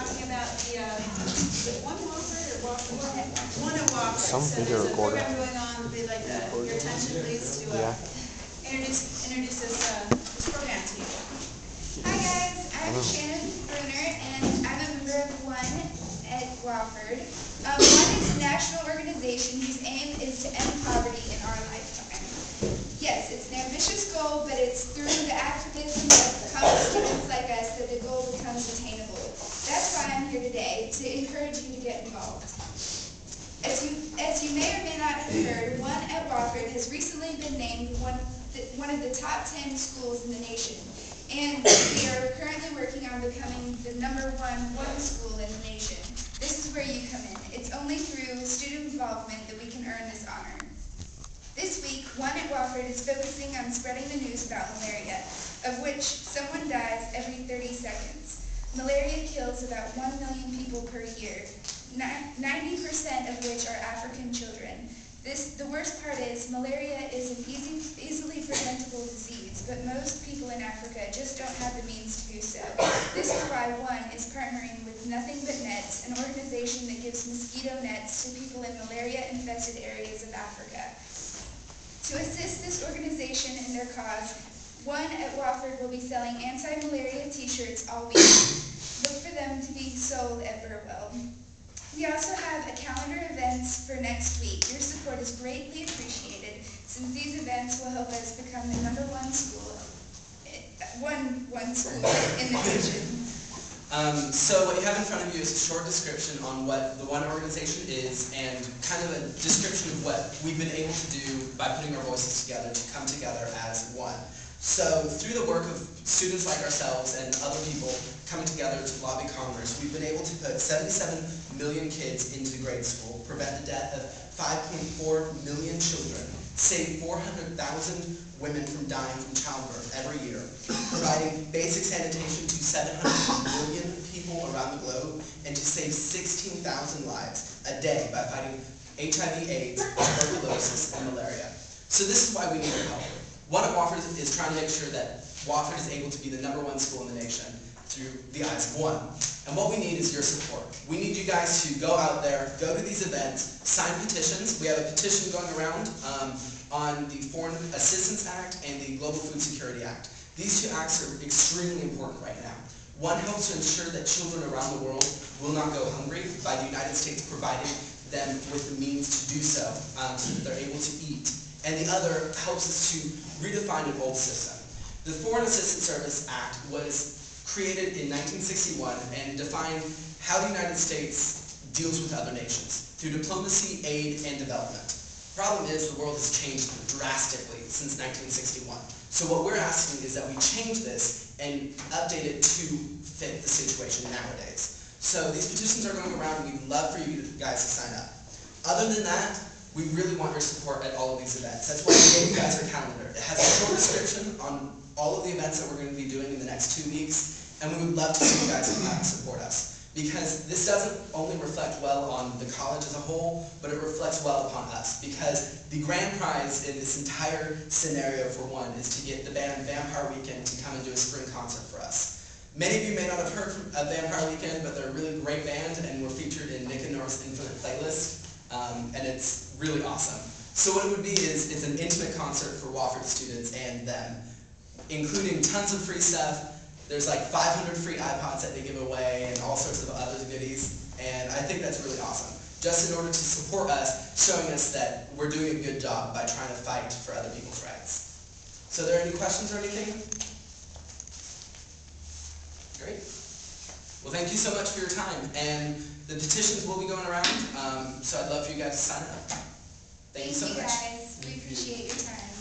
talking about the, uh, is it one Wofford or Wofford? One at Wofford. Some So video there's a recorder. program going on, they'd like to, your attention please to, uh, Yeah. introduce, introduce this, uh, this program to you. Hi guys, I'm Shannon Bruner and I'm a member of One at Wofford. Um, One is a national organization whose aim is to end poverty in our lifetime. Yes, it's an ambitious goal, but it's through the activism of college students like us that the goal becomes attainable. That's why I'm here today, to encourage you to get involved. As you, as you may or may not have heard, One at Wofford has recently been named one, the- one of the top ten schools in the nation. And we are currently working on becoming the number one one school in the nation. This is where you come in. It's only through student involvement that we can earn this honor. This week, One at Wofford is focusing on spreading the news about malaria, of which someone dies every 30 seconds. Malaria kills about 1 million people per year, 90% of which are African children. This, the worst part is, malaria is an easy, easily preventable disease, but most people in Africa just don't have the means to do so. This is why One is partnering with Nothing But Nets, an organization that gives mosquito nets to people in malaria-infested areas of Africa. To assist this organization in their cause, One at Wofford will be selling anti-malaria t-shirts all week. Burwell. We also have a calendar of events for next week. Your support is greatly appreciated since these events will help us become the number one school, eh, one, one school in the nation. Um, so what you have in front of you is a short description on what the One organization is and kind of a description of what we've been able to do by putting our voices together to come together as one. So through the work of students like ourselves and other people coming together to lobby Congress, we've been able to put 77 million kids into grade school, prevent the death of 5.4 million children, save 400,000 women from dying from childbirth every year, providing basic sanitation to 700 million people around the globe, and to save 16,000 lives a day by fighting HIV, AIDS, tuberculosis, and malaria. So this is why we need your help. One of Wofford is trying to make sure that Wofford is able to be the number one school in the nation through the eyes of one. And what we need is your support. We need you guys to go out there, go to these events, sign petitions. We have a petition going around um, on the Foreign Assistance Act and the Global Food Security Act. These two acts are extremely important right now. One helps to ensure that children around the world will not go hungry by the United States providing them with the means to do so, um, so that they're able to eat. And the other helps us to redefine an old system. The Foreign Assistance Service Act was created in 1961 and defined how the United States deals with other nations through diplomacy, aid, and development. Problem is, the world has changed drastically since 1961. So what we're asking is that we change this and update it to fit the situation nowadays. So these petitions are going around, and we'd love for you guys to sign up. Other than that, we really want your support at all of these events. That's why we gave you guys our calendar. It has a short description on all of the events that we're going to be doing in the next two weeks, and we would love to see you guys come out and support us. Because this doesn't only reflect well on the college as a whole, but it reflects well upon us. Because the grand prize in this entire scenario, for one, is to get the band Vampire Weekend to come and do a spring concert for us. Many of you may not have heard of Vampire Weekend, but they're a really great band, and we're featured in Nick and Norah's Infinite playlist, um, and it's really awesome. So what it would be is, it's an intimate concert for Wofford students and them, including tons of free stuff. There's like 500 free iPods that they give away and all sorts of other goodies, and I think that's really awesome. Just in order to support us, showing us that we're doing a good job by trying to fight for other people's rights. So are there any questions or anything? Great. Well, thank you so much for your time, and the petitions will be going around, um, so I'd love for you guys to sign up. Thank you so much. guys, we appreciate your time.